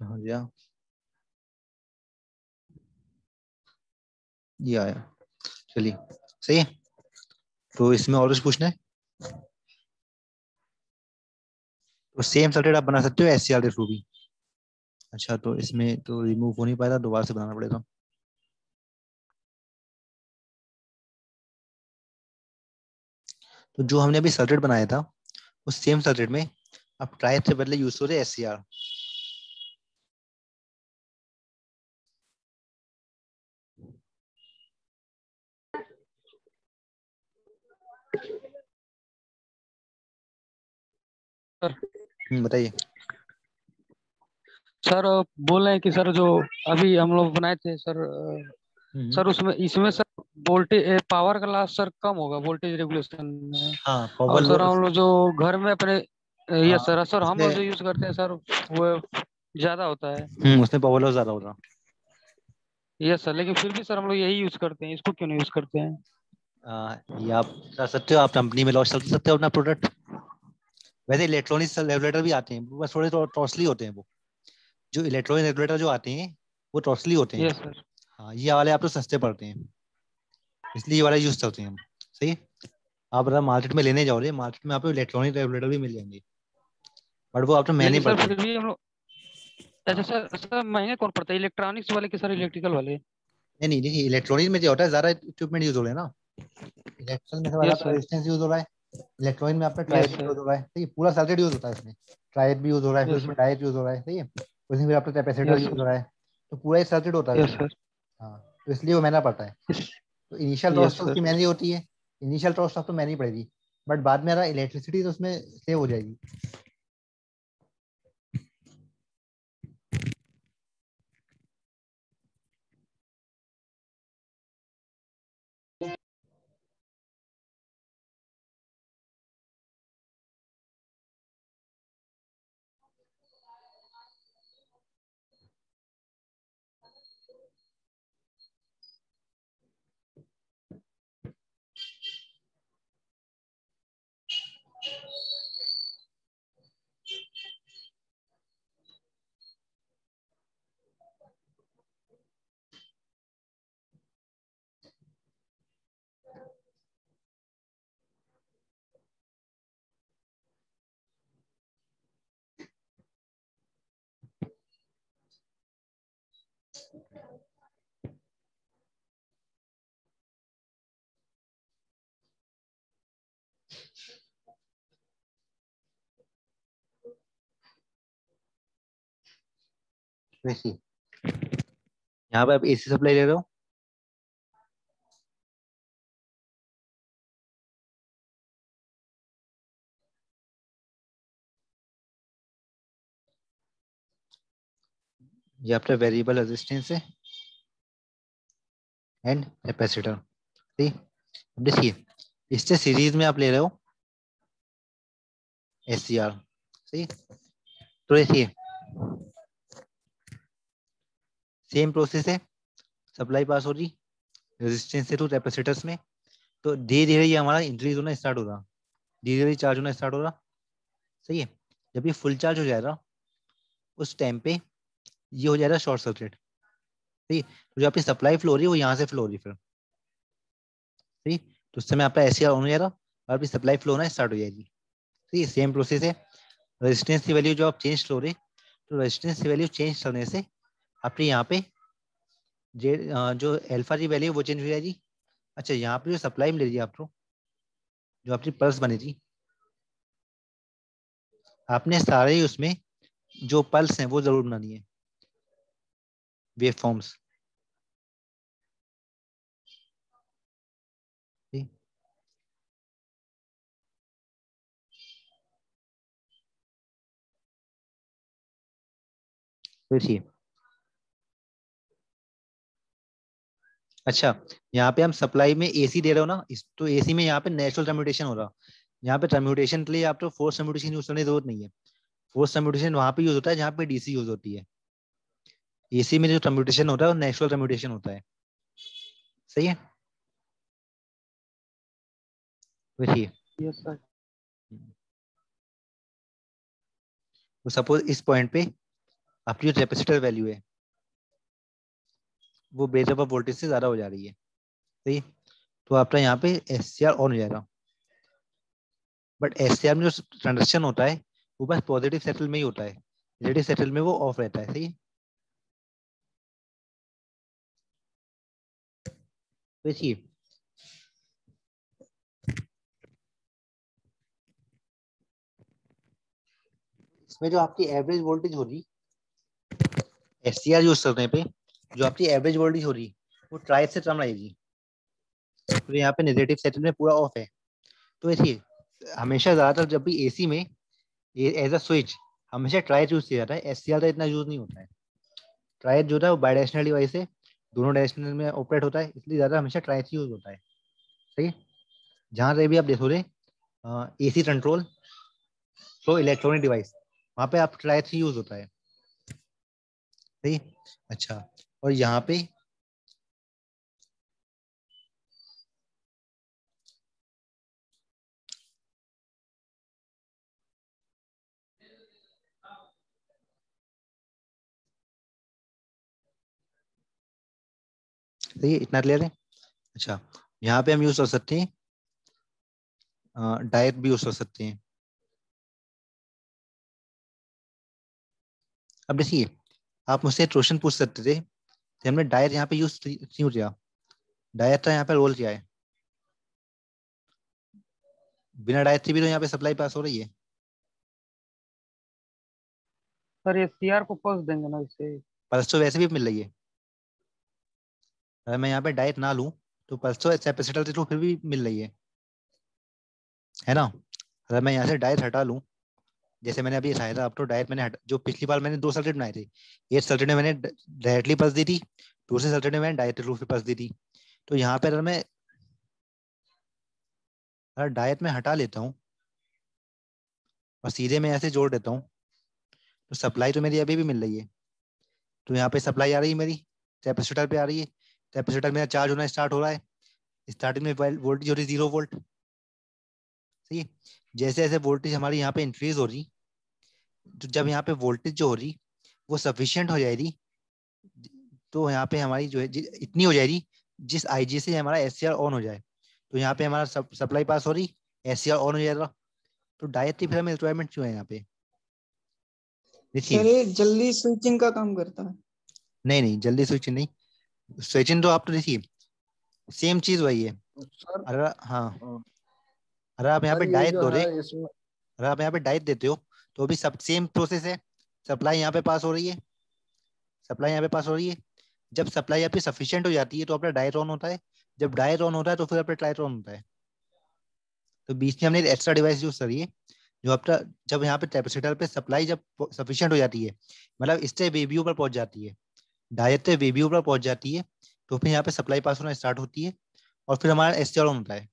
हाँ ये आया चलिए, सही है? तो इसमें और कुछ पूछना है? तो सेम सर्किट आप बना सकते हो एस के थ्रू भी। अच्छा तो इसमें तो रिमूव हो नहीं पाएगा दोबारा से बनाना पड़ेगा। तो जो हमने अभी सर्किट बनाया था, उस सेम सर्किट में अब ट्राई से बदले यूज़ हो रहे एस आर हम्म, बताइए। सर बोल रहे हैं कि सर जो अभी हम लोग बनाए थे सर हम्म। सर उसमें इसमें सर वोल्टेज पावर का लॉस सर कम होगा वोल्टेज रेगुलेशन में। हाँ और सर हम लोग जो घर में अपने यस हाँ, सर सर हम लोग जो यूज़ करते हैं सर वो ज़्यादा होता है। हम्म उसमें पावर लॉस ज़्यादा होगा यस सर लेकिन फिर भी सर हम लोग यही यूज़ करते हैं इसको क्यों नहीं यूज़ करते हैं? आ, ये आप कर सकते हो आप कंपनी में लॉन्च कर सकते हो अपना प्रोडक्ट वैसे इलेक्ट्रॉनिक रेगुलेटर भी आते हैं बस थोड़े कॉस्टली होते हैं वो। जो इलेक्ट्रॉनिक रेगुलेटर जो आते हैं वो कॉस्टली होते हैं। यस सर हाँ ये वाले आप तो सस्ते पड़ते हैं। इसलिए ये वाले यूज़ करते हैं हम। सही आप अगर मार्केट में लेने जाओगे मार्केट में आपको इलेक्ट्रॉनिक रेगुलेटर भी मिल जाएँगे। बट वो आप तो महँगे पड़ते भी अच्छा सर सर महँगे कौन पड़ता है? इलेक्ट्रॉनिक्स वाले के सर इलेक्ट्रिकल वाले? नहीं नहीं देखिए इलेक्ट्रॉनिक में क्या होता है ज़्यादा इक्विपमेंट यूज़ हो रहा है ना। इलेक्ट्रिकल में सब sir. रेजिस्टेंस यूज़ हो रहा है। इलेक्ट्रॉनिक में आपका sir. यूज़ हो रहा है। ठीक है पूरा सर्किट यूज़ होता है इसमें। ट्राइब भी यूज़ हो रहा है फिर उसमें डाइट यूज़ हो रहा है सही है। उसमें फिर आपका कैपेसिटर यूज़ हो रहा है। तो पूरा ही सर्किट होता है सर हाँ तो इसलिए वो महँगा पड़ता है। तो इनिशियल कॉस्ट तो उसकी. महँगी होती है। इनिशियल कॉस्ट आपको महँगी पड़ेगी बट बाद में अगर इलेक्ट्रिसिटी तो उसमें सेव हो जाएगी। वैसे यहाँ पे आप एसी सप्लाई ले रहे हो? ये आपका वेरिएबल रेजिस्टेंस है। एंड कैपेसिटर ठीक देखिए, इससे सीरीज़ में आप ले रहे हो एस सी आर सही तो देखिए सेम प्रोसेस है सप्लाई पास हो रही रेजिस्टेंस से टू कैपेसिटर्स में तो धीरे धीरे ये हमारा इंक्रीज होना स्टार्ट हो रहा धीरे धीरे चार्ज होना स्टार्ट हो रहा, सही है? जब ये फुल चार्ज हो जाएगा, उस टाइम पे ये हो जाएगा शॉर्ट सर्किट ठीक है? तो जो आपकी सप्लाई फ्लो हो रही है, वो यहाँ से फ्लो हो रही है फिर ठीक तो उस समय आपका एस ऑन हो जाएगा, और आपकी सप्लाई फ्लो होना स्टार्ट हो जाएगी ठीक है? सेम प्रोसेस है रेजिस्टेंस की वैल्यू जो आप चेंज कर रहे तो रेजिस्टेंस की वैल्यू चेंज करने से आपके यहाँ पे जे जो एल्फा की वैल्यू वो चेंज हो जाएगी। अच्छा यहाँ पे जो सप्लाई मिल रही है आपको, जो आपकी पल्स बनी थी, आपने सारे ही उसमें जो पल्स हैं, वो ज़रूर बनानी है। वेव फॉर्म्स देखिए अच्छा यहाँ पे हम सप्लाई में एसी दे रहे हो ना? इस तो एसी में यहाँ पे नेचुरल ट्रांसम्यूटेशन हो रहा। यहाँ पे ट्रांसम्यूटेशन के लिए आपको फोर्स ट्रांसम्यूटेशन यूज़ करने की ज़रूरत नहीं है। फोर्स ट्रांसम्यूटेशन वहाँ पे यूज़ होता है जहाँ पे डीसी यूज़ होती है। एसी में जो ट्रांसम्यूटेशन होता है वो नेचुरल ट्रांसम्यूटेशन होता है। सही है? देखिए यस सर तो सपोज़ इस पॉइंट पे आपकी जो कैपेसिटर वैल्यू है वो बेस ऑफ़ वोल्टेज से ज़्यादा हो जा रही है। सही? तो आपका यहाँ पे आर ऑन हो जाएगा। बट आर में जो ट्रांजेक्शन होता है, वो बस पॉजिटिव सेटल में ही होता है। नेगेटिव सेटल में वो ऑफ़ रहता है, सही? देखिए। इसमें जो आपकी एवरेज वोल्टेज हो रही एस यूज़ करने पे जो आपकी एवरेज वोल्टेज हो रही, वो ट्राइब से कम रहेगी तो यहाँ पे नेगेटिव सेटल में पूरा ऑफ़ है। तो देखिए हमेशा ज़्यादातर जब भी एसी में एज अ स्विच हमेशा ट्राइज यूज़ किया जाता है। एस सी आर इतना यूज़ नहीं होता है। ट्राइज जो है वो बायडायरेक्शनल डिवाइस है, दोनों डायरेक्शनल में ऑपरेट होता है, इसलिए ज़्यादा हमेशा ट्राइज यूज़ होता है। सही? जहाँ से भी आप देखो देखोगे ए सी कंट्रोल तो इलेक्ट्रॉनिक डिवाइस वहाँ पे आप ट्राइज यूज़ होता है। सही? अच्छा। और यहाँ पे है इतना क्लियर है? अच्छा यहाँ पे हम यूज़ कर सकते हैं डायट भी यूज़ कर सकते हैं। अब देखिए, आप मुझसे क्वेश्चन पूछ सकते थे कि हमने डायर यहाँ पे यूज़ क्यों किया डायर का यहाँ पे रोल क्या है। बिना डायर थी भी तो यहाँ पे सप्लाई पास हो रही है। सर ये सीआर को पल्स देंगे ना इससे पल्स तो वैसे भी मिल रही है। अगर मैं यहाँ पे डाइट ना लूँ तो पल्स तो कैपेसिटर के थ्रू फिर भी मिल रही है। है ना? अगर मैं यहाँ से डाइट हटा लूँ जैसे मैंने अभी दिखाया था अब तो डायरेक्ट मैंने जो पिछली बार मैंने दो सर्किट बनाए थे एक में मैंने डायरेक्टली पल्स दी थी, दूसरे सर्किट में मैंने डायरेक्ट रूप से पल्स दी थी। तो यहाँ पर अगर मैं अगर डायट में हटा लेता हूँ, और सीधे मैं ऐसे जोड़ देता हूँ तो सप्लाई तो मेरी अभी भी मिल रही है। तो यहाँ पे सप्लाई आ रही है मेरी कैपेसिटर पे आ रही है। कैपेसिटर मेरा चार्ज होना स्टार्ट हो रहा है। स्टार्टिंग में वोल्टेज हो रही ज़ीरो वोल्ट सही है? जैसे जैसे वोल्टेज हमारी यहाँ पे इंक्रीज हो रही जब यहाँ पे वोल्टेज जो हो रही वो सफिशियंट हो जाएगी तो यहाँ पे हमारी जो है इतनी हो जाएगी जिस आईजी से हमारा एस ऑन हो जाए। तो यहाँ पे हमारा सप्लाई पास हो रही एस ऑन हो जाएगा। तो डायरेक्टली फिर हमें रिक्वायरमेंट क्यों है यहाँ पे? देखिए। जल्दी स्विचिंग का काम करता है। नहीं नहीं जल्दी स्विचिंग नहीं। स्विचिंग तो आप तो देखिए सेम चीज़ वही है। अरे हाँ, हाँ। अगर आप यहाँ पे डाइट दो रहे अगर आप यहाँ पे डाइट देते हो तो भी सब सेम प्रोसेस है। सप्लाई यहाँ पे पास हो रही है। सप्लाई यहाँ पे पास हो रही है। जब सप्लाई यहाँ आपकी सफिशियंट हो जाती है तो अपना डाइट ऑन होता है। जब डाइट ऑन होता है तो फिर अपना ट्राइट ऑन होता है। तो बीच में हमने एक्स्ट्रा डिवाइस यूज़ करी है, जो अपना जब यहाँ पे कैपेसिटर पे सप्लाई जब सफिशियंट हो जाती है मतलब इससे वेबीओ पर पहुँच जाती है। डायरेक्ट वेबीओ पर पहुँच जाती है तो फिर यहाँ पे सप्लाई पास होना स्टार्ट होती है और फिर हमारा एस ऑन होता है।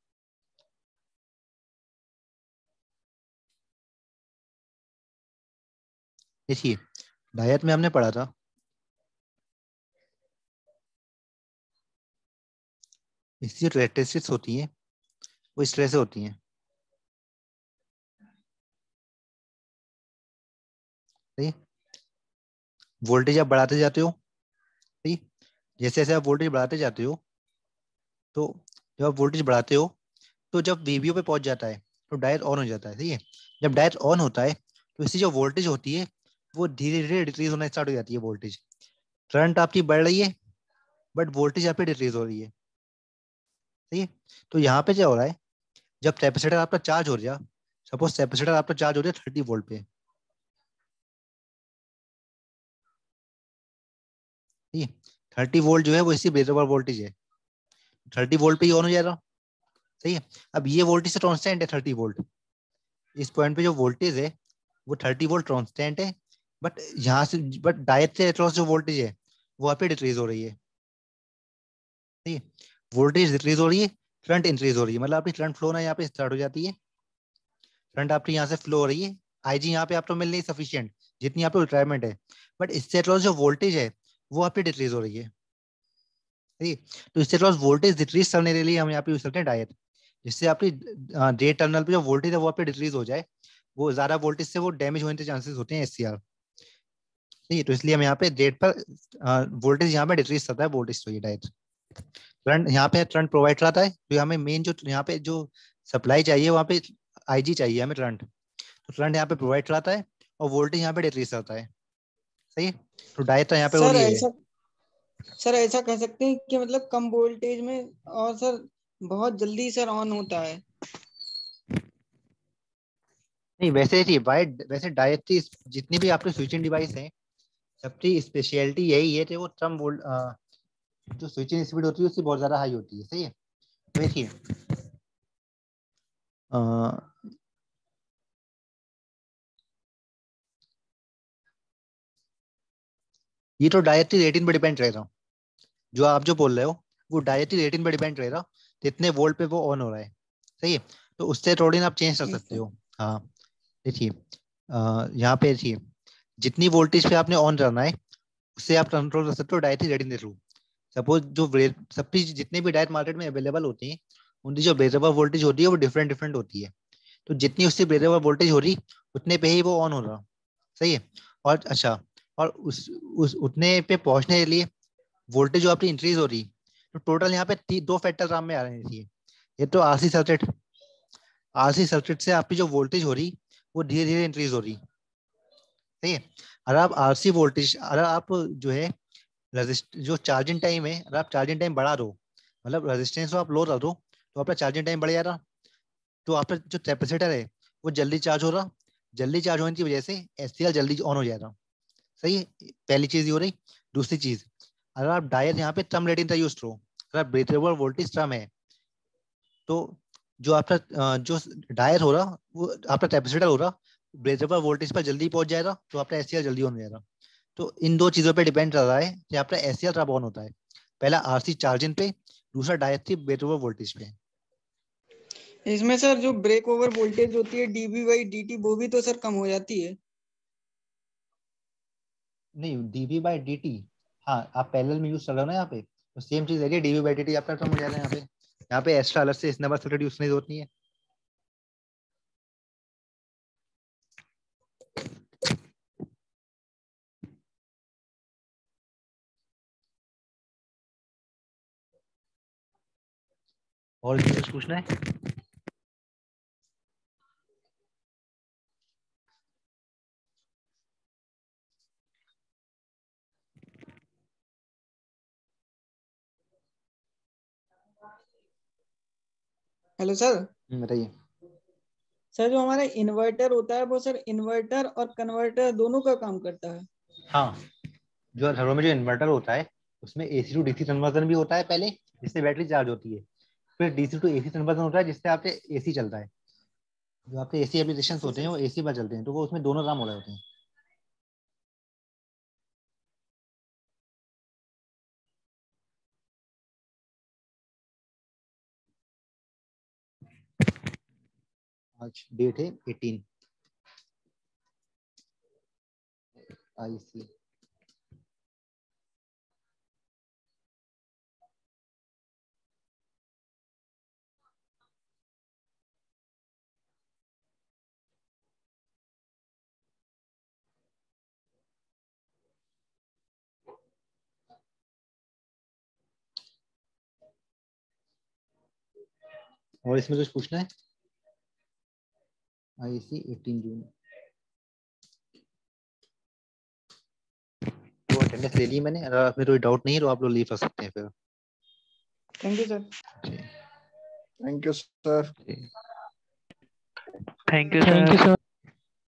देखिए डायट में हमने पढ़ा था। इसकी रेटेसिस होती है, वो इस तरह से होती हैं। सही? वोल्टेज आप बढ़ाते जाते हो, सही? जैसे जैसे आप वोल्टेज बढ़ाते जाते हो तो जब आप वोल्टेज बढ़ाते हो तो जब वीवीओ पे पहुँच जाता है तो डायट ऑन हो जाता है, सही है? जब डायट ऑन होता है तो इसकी जो वोल्टेज होती है वो धीरे धीरे डिक्रीज होना स्टार्ट हो जाती है वोल्टेज करंट आपकी बढ़ रही है बट वोल्टेज आपकी डिक्रीज हो रही है। सही है? तो यहाँ पे क्या हो रहा है? जब कैपेसिटर आपका चार्ज हो रहा सपोज़ कैपेसिटर आपका चार्ज हो है थर्टी वोल्ट पे। ठीक है? थर्टी वोल्ट जो है, वो इसी बेजोबर वोल्टेज है। थर्टी वोल्ट पे ही ऑन हो जाएगा। सही है? अब ये वोल्टेज तो कॉन्स्टेंट है थर्टी वोल्ट इस पॉइंट पे जो वोल्टेज है, वो थर्टी वोल्ट कॉन्स्टेंट है। बट यहाँ से बट डायरेक्ट से अक्रॉस जो वोल्टेज है, वो आप डिक्रीज हो रही है। ठीक है? वोल्टेज डिक्रीज हो रही है करंट इंक्रीज हो रही है। मतलब आपकी करंट फ्लो ना यहाँ पे स्टार्ट हो जाती है। करंट आपकी यहाँ से फ्लो हो रही है। आई जी यहाँ पे आपको तो मिल नहीं सफिशियंट जितनी आपको रिक्वायरमेंट है। बट इससे अक्रॉस जो वोल्टेज है, वो आपकी डिक्रीज हो रही है। ठीक तो इससे अक्रॉस वोल्टेज डिक्रीज करने के लिए हम यहाँ पे यूज़ करते हैं डायट जिससे आपकी डे टर्मिनल पे जो वोल्टेज है, वो आपकी डिक्रीज हो जाए। वो ज़्यादा वोल्टेज से वो डैमेज होने के चांसेस होते हैं एससीआर ठीक है तो इसलिए हम यहाँ पे रेट पर वोल्टेज यहाँ पे डिक्रीज करता है वोल्टेज तो ये डायरेक्ट करंट यहाँ पे करंट प्रोवाइड कराता है तो हमें मेन जो यहाँ पे जो सप्लाई चाहिए वहाँ पे आईजी चाहिए हमें करंट तो करंट यहाँ पे प्रोवाइड कराता है और वोल्टेज यहाँ पे डिक्रीज करता है। सही है? तो डायरेक्ट यहाँ पे सर ऐसा सर ऐसा कह सकते हैं कि मतलब कम वोल्टेज में और सर बहुत जल्दी सर ऑन होता है। नहीं वैसे ही वैसे डायरेक्टली जितनी भी आपके स्विचिंग डिवाइस हैं सबकी स्पेशलिटी यही है कि वो कम वोल्ट जो स्विचिंग स्पीड होती है उससे बहुत ज़्यादा हाई होती है सही है? देखिए ये तो डायरेक्टली रेटिंग पर डिपेंड रहेगा जो आप जो बोल रहे हो वो डायरेक्टली रेटिंग पर डिपेंड रहेगा कितने वोल्ट पे वो ऑन हो रहा है सही है? तो उससे थोड़ी ना आप चेंज कर सकते हो। हाँ देखिए यहाँ पे देखिए जितनी वोल्टेज पे आपने ऑन करना है, उससे आप कंट्रोल कर सकते हो डायरेक्टली रेटिंग के थ्रू सपोज़ जो सबकी जितने भी डायरेक्ट मार्केट में अवेलेबल होती हैं, उनकी जो ब्रेजेबल वोल्टेज होती है, वो डिफरेंट डिफरेंट होती है। तो जितनी उससे ब्रेजेबल वोल्टेज हो रही, उतने पे ही वो ऑन हो रहा। सही है? और अच्छा और उस उस, उतने पे पहुँचने के लिए वोल्टेज जो आपकी इंक्रीज हो रही तो टोटल यहाँ पे दो फैक्टर काम में आ रहे हैं ये तो आरसी सर्किट आरसी सर्किट से आपकी जो वोल्टेज हो रही, वो धीरे धीरे इंक्रीज हो रही। सही है। अगर आप आरसी वोल्टेज अगर आप जो है जो चार्जिंग टाइम है अगर आप चार्जिंग टाइम बढ़ा दो मतलब रेजिस्टेंस को आप लो कर दो तो आपका चार्जिंग टाइम बढ़ जा रहा तो आपका जो कैपेसिटर है, वो जल्दी चार्ज हो रहा, जल्दी चार्ज होने की वजह से एस जल्दी ऑन हो जा रहा सही? पहली चीज़ ये हो रही, दूसरी चीज़, अगर आप डायर यहाँ पे कम रेटिंग का यूज़ करो, अगर आप ब्रेथेबल वोल्टेज कम है तो जो आपका जो डायर हो रहा, वो आपका कैपेसिटर हो रहा ब्रेथेबल वोल्टेज पर जल्दी पहुँच जाएगा तो आपका एस जल्दी ऑन हो जाएगा। तो इन दो चीज़ों पे डिपेंड कर रहा है कि आपका एस कब ऑन होता है। पहला आरसी चार्जिंग पे दूसरा डायरेक्टली ब्रेथेबल वोल्टेज पे। इसमें सर जो ब्रेक ओवर वोल्टेज होती है डीबी बाई डी वो भी तो सर कम हो जाती है। नहीं डीबी बाई डी हाँ आप पैरेलल में यूज़ कर रहे हो ना यहाँ पे तो सेम चीज़ है डीबी बाई डी टी आपका कम हो जाता है यहाँ पे। यहाँ पे एक्स्ट्रा अलग से इस नंबर सर्किट यूज़ नहीं होती है। और कुछ पूछना है? हेलो सर हम्म, बताइए। सर जो हमारा इन्वर्टर होता है वो सर इन्वर्टर और कन्वर्टर दोनों का काम करता है। हाँ जो घरों में जो इन्वर्टर होता है उसमें एसी टू डीसी कन्वर्जन भी होता है पहले जिससे बैटरी चार्ज होती है। फिर डीसी टू एसी कन्वर्जन होता है, जिससे आपके एसी चलता है। जो आपके एसी एप्लीकेशन होते हैं, वो एसी पर चलते हैं तो वो उसमें दोनों काम हो रहे होते हैं। आज डेट है एटीन आई सी और इसमें कुछ पूछना है? I C eighteen June. तो अटेंडेंस ले ली मैंने। अगर आप में कोई डाउट नहीं है तो आप लोग लीव कर सकते हैं फिर। Thank you sir thank you sir thank you sir